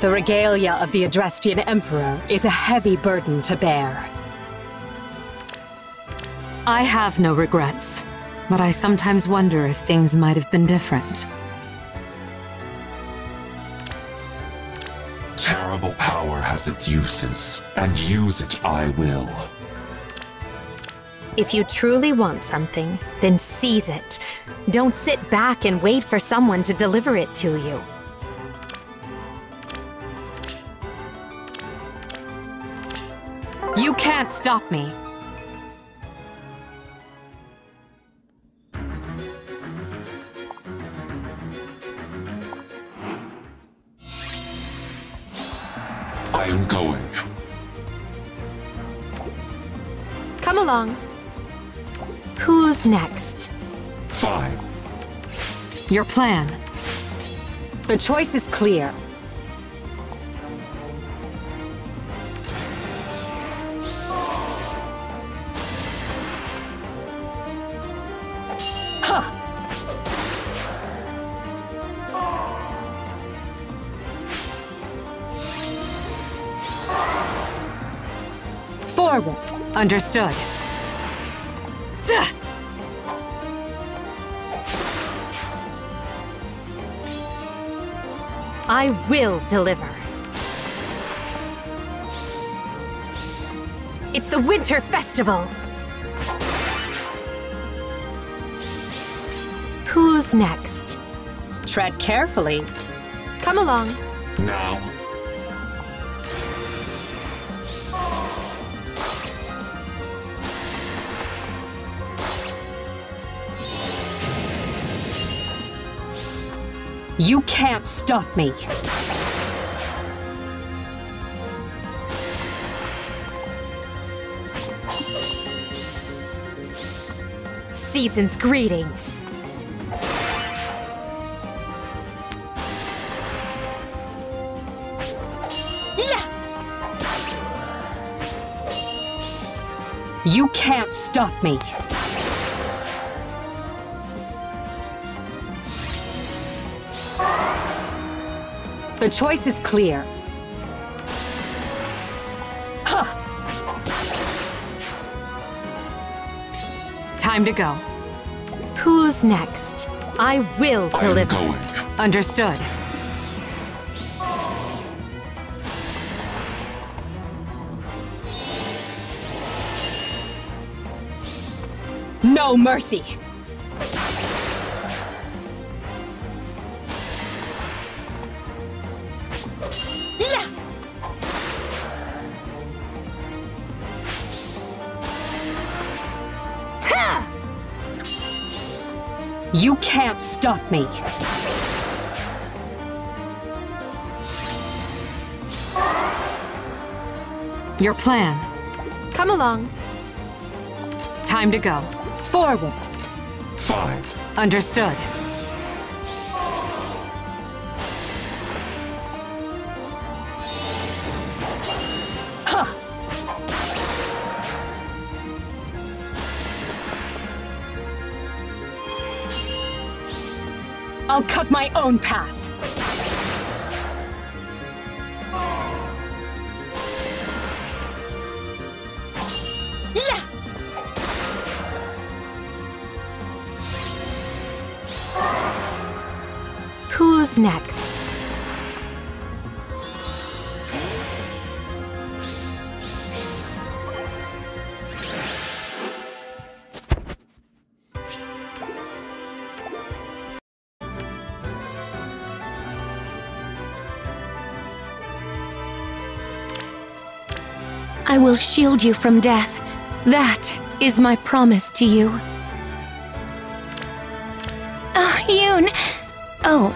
The regalia of the Adrestian Emperor is a heavy burden to bear. I have no regrets, but I sometimes wonder if things might have been different. Terrible power has its uses, and use it I will. If you truly want something, then seize it. Don't sit back and wait for someone to deliver it to you. You can't stop me. I am going. Come along. Who's next? Fine. Your plan. The choice is clear. Understood. Duh. I will deliver. It's the Winter Festival! Who's next? Tread carefully. Come along. Now. You can't stop me. Season's greetings. You can't stop me. The choice is clear. Huh. Time to go. Who's next? I will deliver. going. Understood. No mercy. You can't stop me. Your plan. Come along. Time to go. Forward. Fine. Understood. I'll cut my own path. I will shield you from death. That is my promise to you. Oh, Yune! Oh,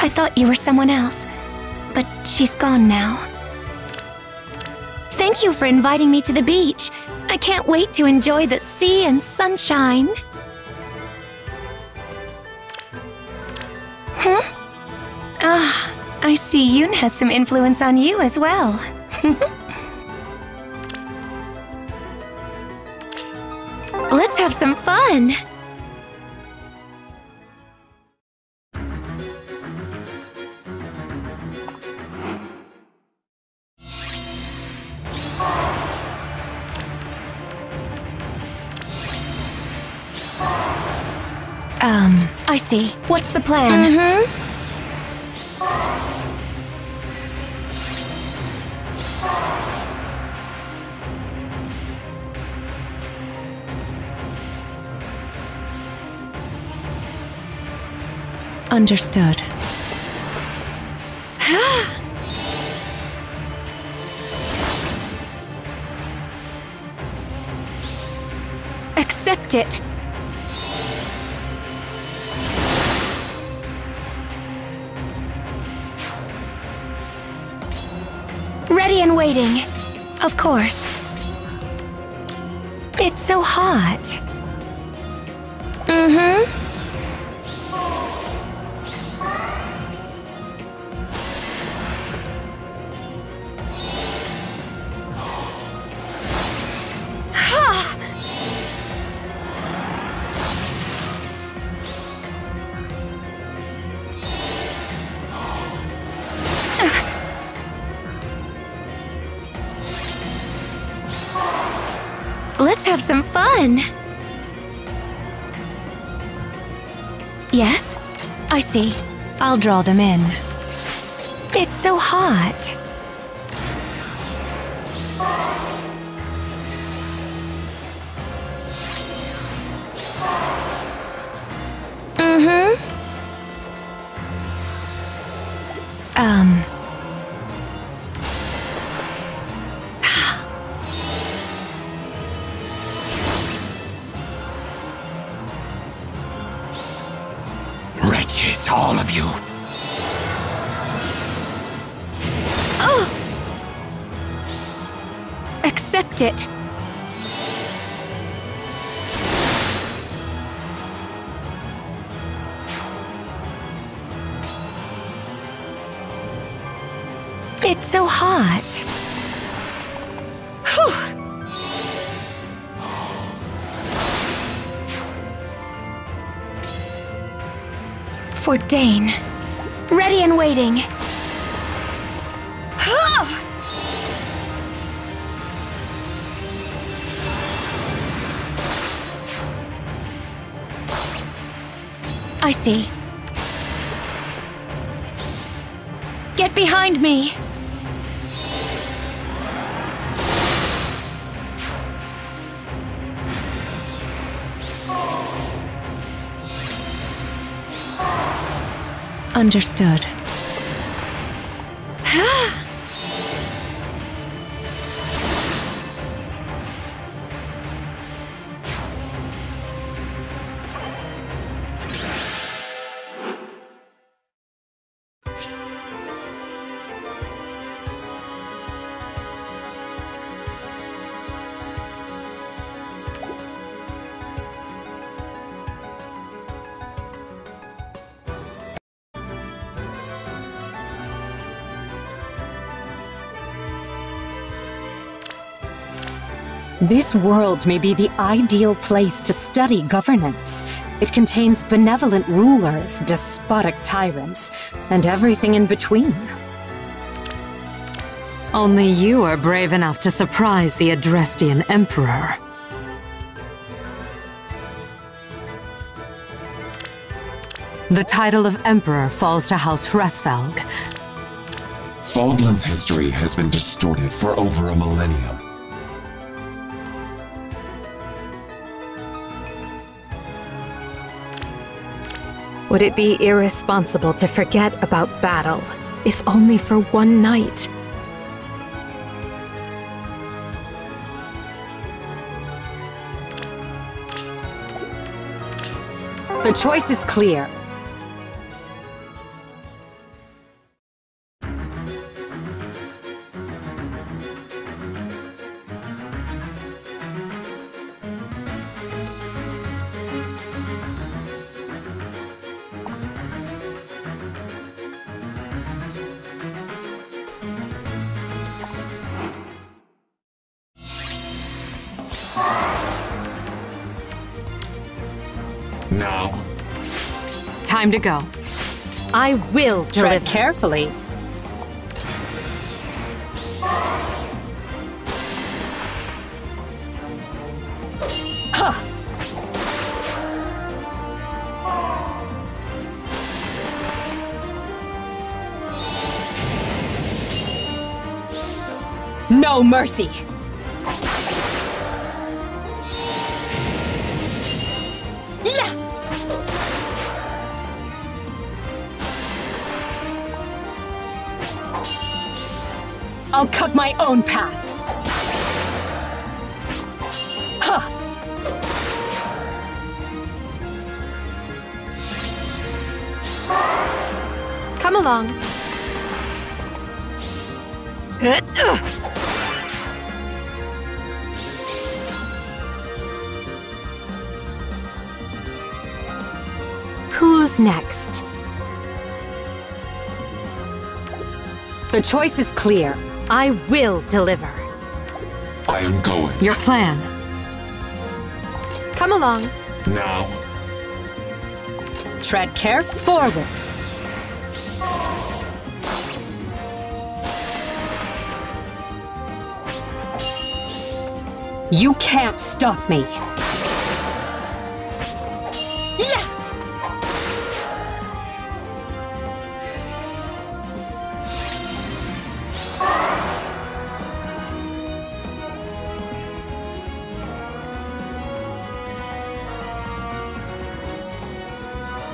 I thought you were someone else. But she's gone now. Thank you for inviting me to the beach. I can't wait to enjoy the sea and sunshine. Huh? Ah, I see Yune has some influence on you as well. fun! Um, I see. What's the plan? Mm-hmm. Understood. Accept it. Ready and waiting. Of course. It's so hot. Mm-hmm. Some fun. Yes? I see. I'll draw them in. It's so hot. Mm-hmm. Um. Accept it. It's so hot. Whew. For Daein. Ready and waiting. I see. Get behind me! Understood. This world may be the ideal place to study governance. It contains benevolent rulers, despotic tyrants, and everything in between. Only you are brave enough to surprise the Adrestian Emperor. The title of Emperor falls to House Hresvelg. Fódlan's history has been distorted for over a millennium. Would it be irresponsible to forget about battle, if only for one night? The choice is clear. now. Time to go. I will tread carefully. No mercy! I'll cut my own path. Huh. Come along. Who's next? The choice is clear. I will deliver. I am going. Your plan. Come along. Now. Tread carefully forward. You can't stop me.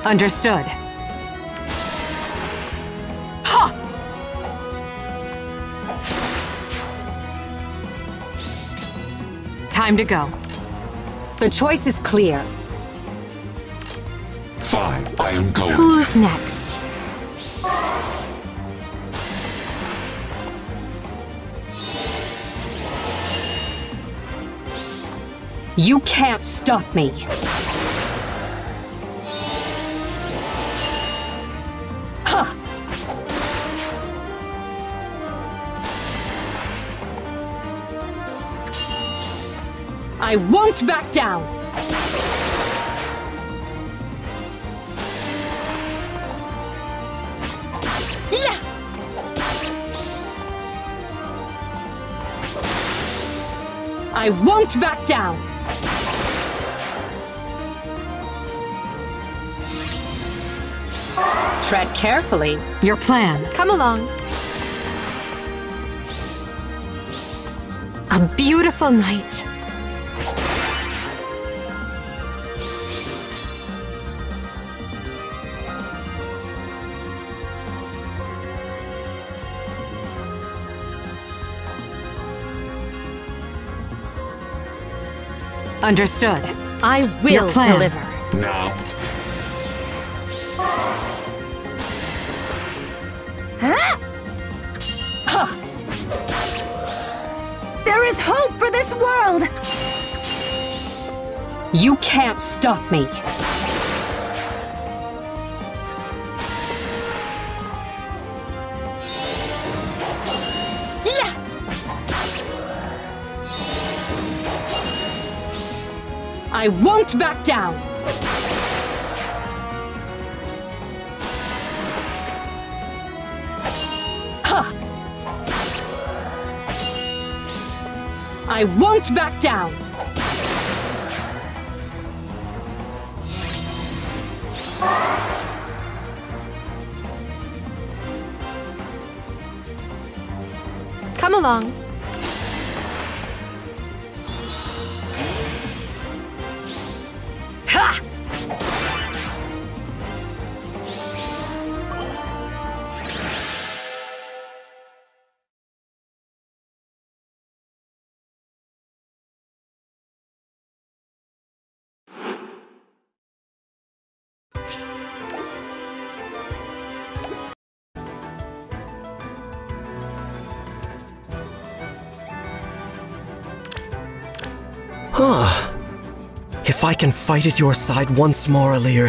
Understood. Ha! Time to go. The choice is clear. Fine, I am going. Who's next? You can't stop me. I won't back down. Yeah! I won't back down. Tread carefully. Your plan. Come along. A beautiful night. Understood. I Your will plan. deliver. Now. There is hope for this world! You can't stop me. I won't back down. Ha! I won't back down. Come along. If I can fight at your side once more, Alir,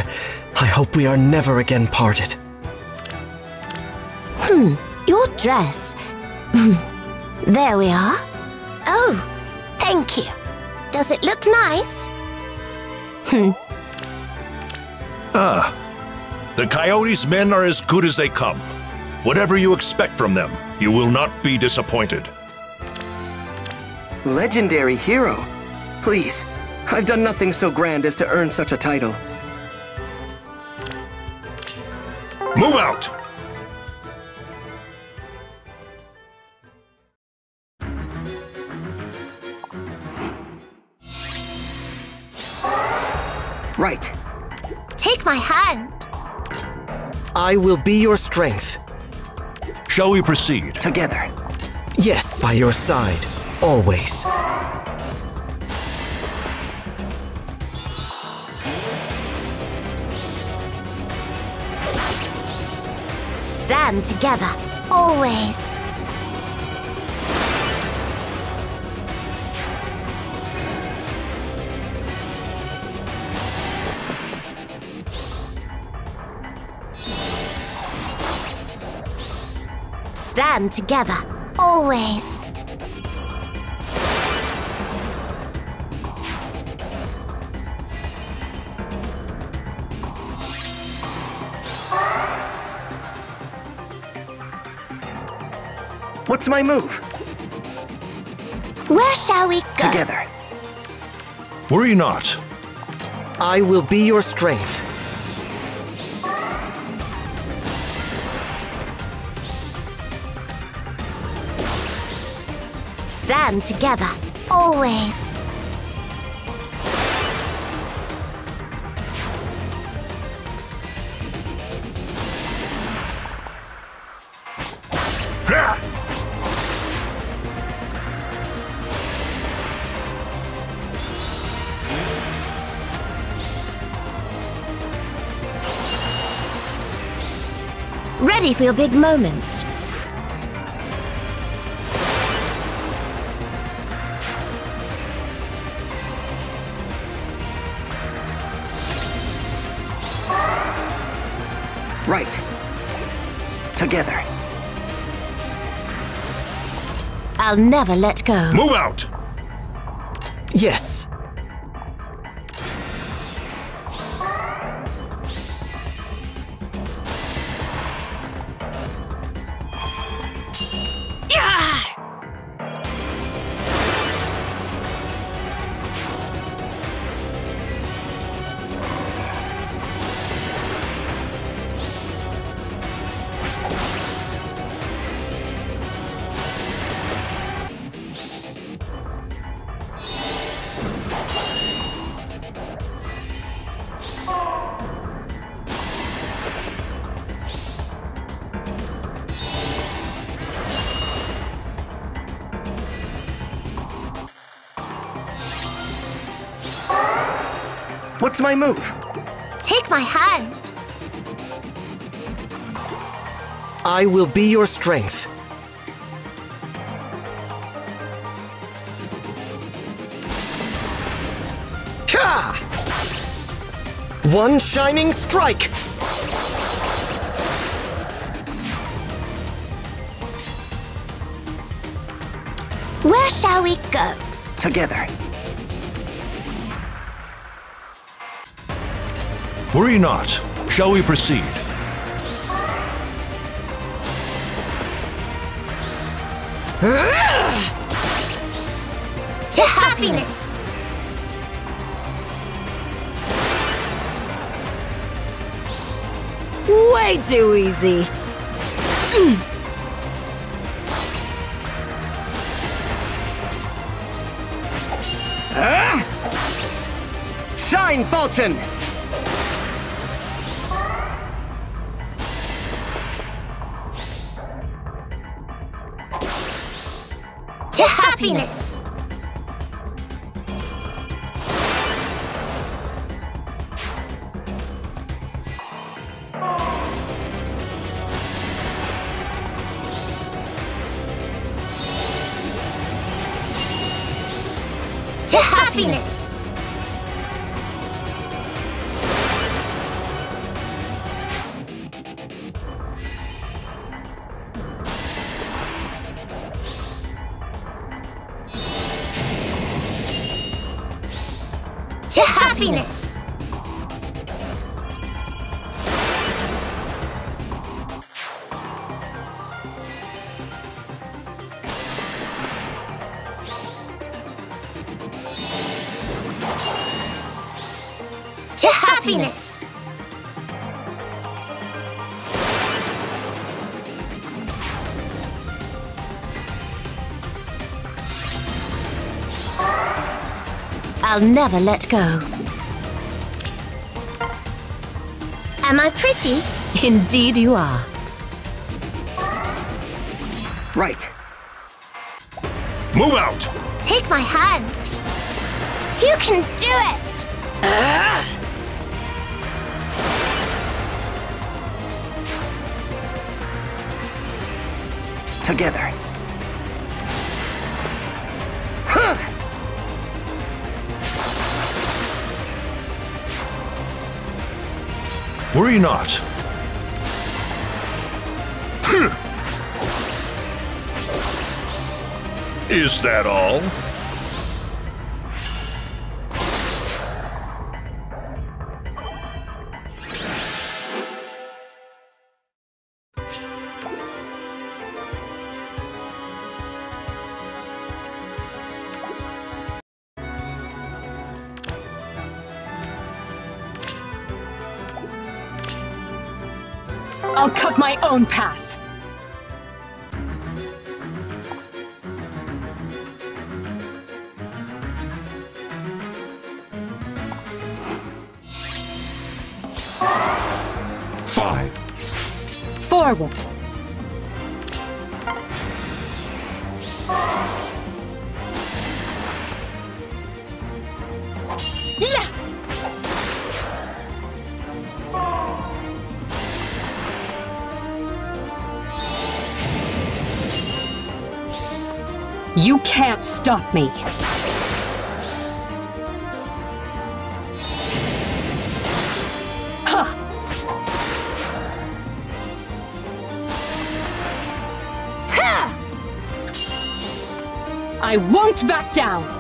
I hope we are never again parted. Hmm, your dress. there we are. Oh, thank you. Does it look nice? Hmm. ah, the Coyotes' men are as good as they come. Whatever you expect from them, you will not be disappointed. Legendary hero? Please, I've done nothing so grand as to earn such a title. Move out! Right. Take my hand. I will be your strength. Shall we proceed? Together. Yes, by your side, always. Stand together. Always. Stand together. Always. What's my move? Where shall we go? Together. Worry not. I will be your strength. Stand together. Always. Ready for your big moment. Right. Together. I'll never let go. Move out! Yes. What's my move? Take my hand. I will be your strength. Ka! One shining strike! Where shall we go? Together. Worry not. Shall we proceed? To happiness. Way too easy. Shine, Falchion! Happiness. To happiness. I'll never let go. Am I pretty? Indeed you are. Right. Move out! Take my hand. You can do it! Together. Worry not. Is that all? My own path. Five, Forward. You can't stop me. I won't back down.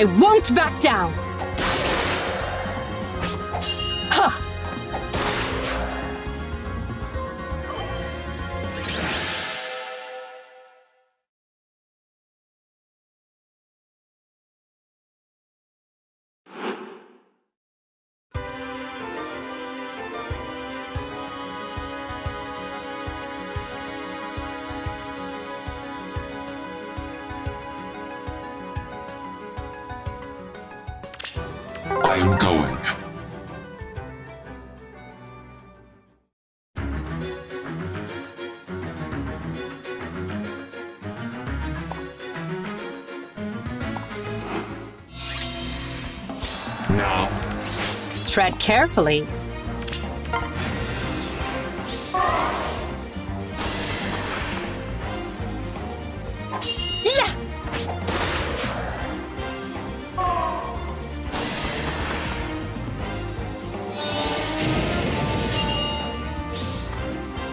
I won't back down. Am going. Now, Tread carefully.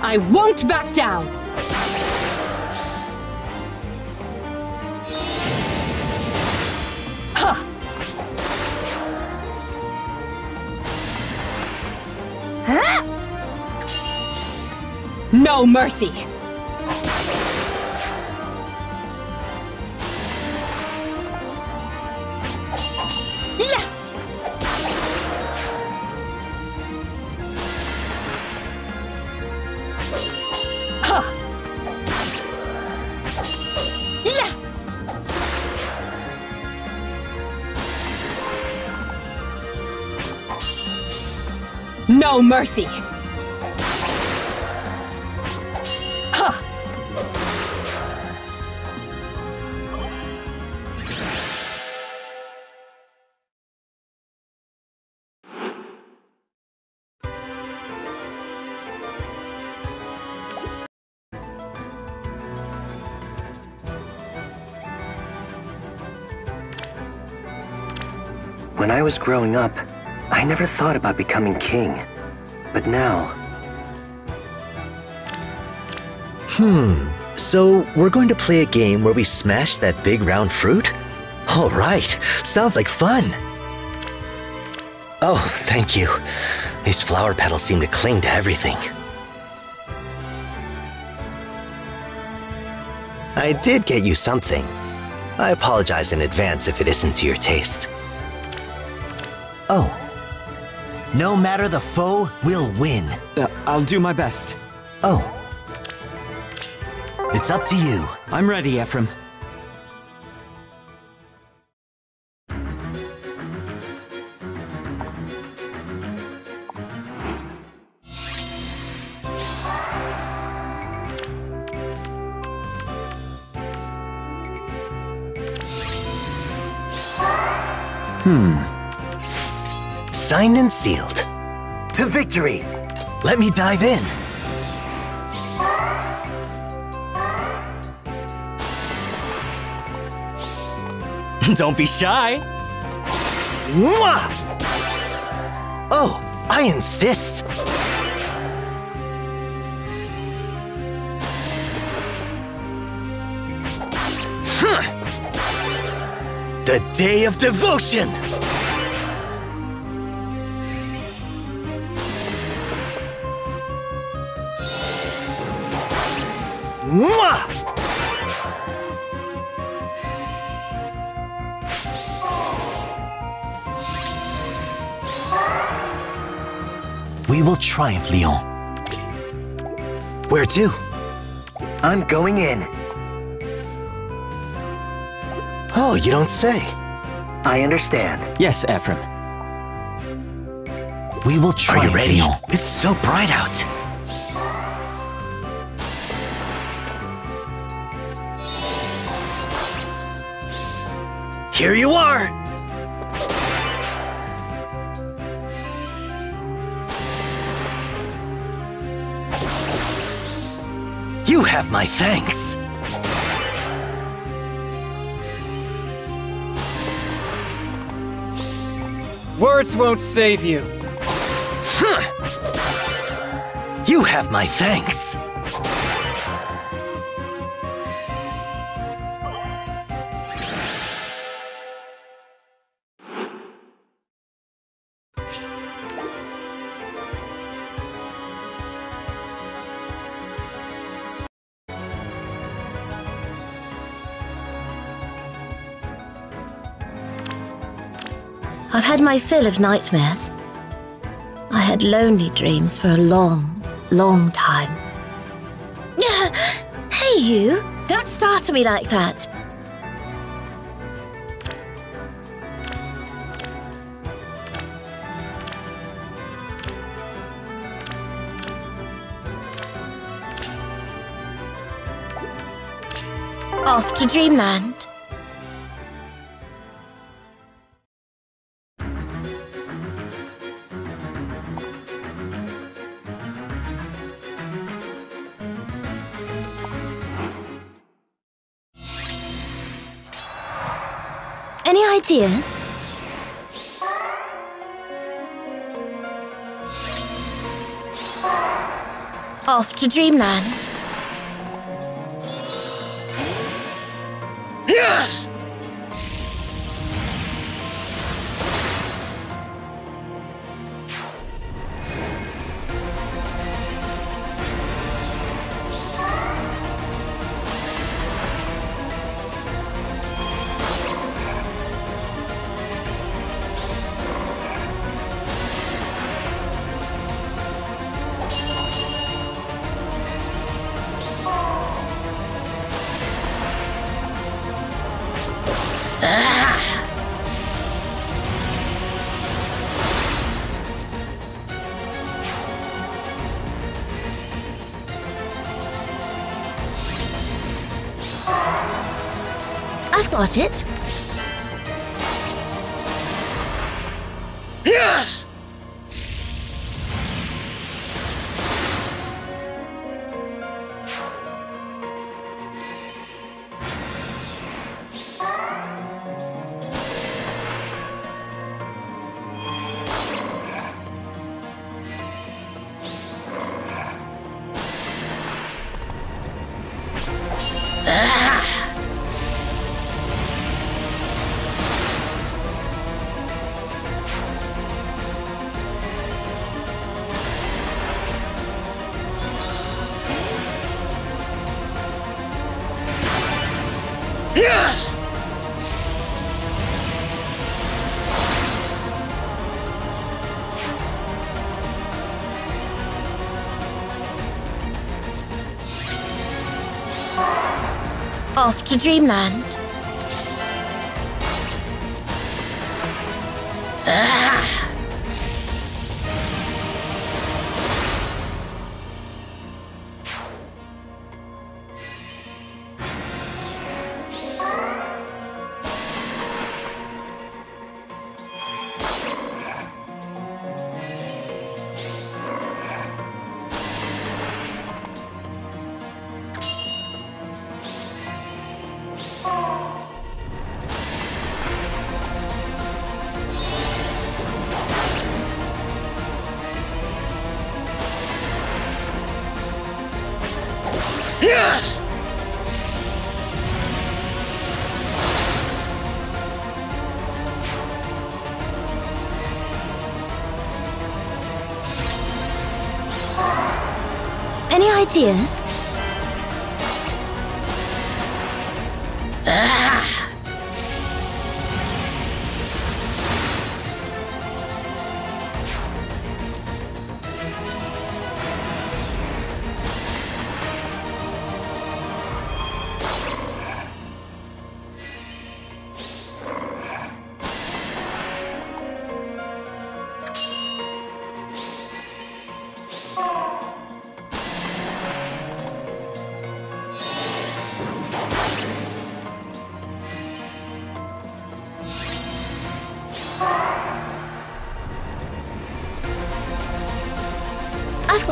I won't back down. Huh. Huh? No mercy. No mercy. Huh. When I was growing up, I never thought about becoming king. But now, Hmm. So we're going to play a game where we smash that big round fruit? All right. Sounds like fun. Oh, thank you. These flower petals seem to cling to everything. I did get you something. I apologize in advance if it isn't to your taste. Oh. No matter the foe, we'll win. Uh, I'll do my best. Oh. It's up to you. I'm ready, Ephraim. And sealed. To victory! Let me dive in. Don't be shy. Mwah! Oh, I insist. The Day of Devotion! Mwah! We will triumph, Leon. Where to? I'm going in. Oh, you don't say. I understand. Yes, Ephraim. We will try. Are you ready? Leon. It's so bright out. Here you are! You have my thanks. Words won't save you. Huh. You have my thanks. Had my fill of nightmares. I had lonely dreams for a long, long time. Hey, you! Don't startle me like that. Off to Dreamland. Any ideas? Off to Dreamland. I've got it. Off Dreamland. Any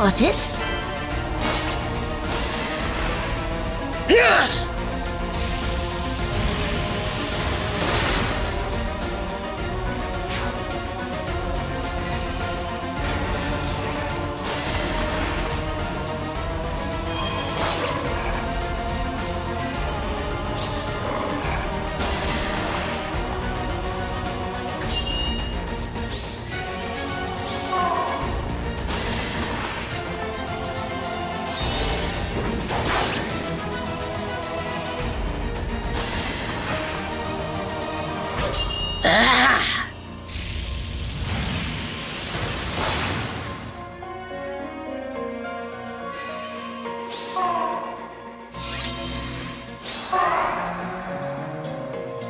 got it. Ah!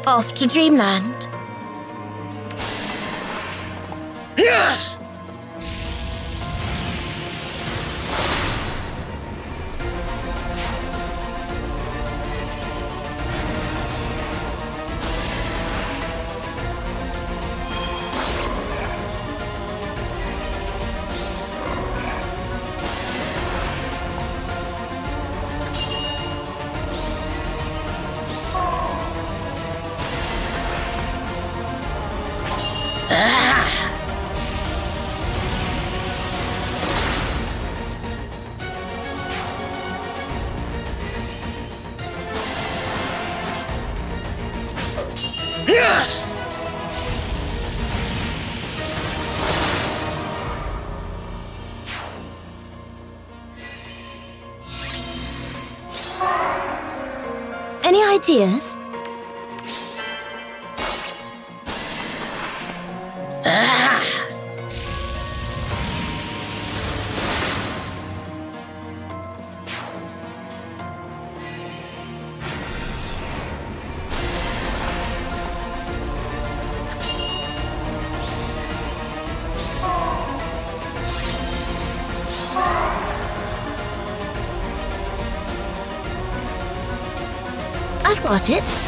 Off to Dreamland. Any ideas? It.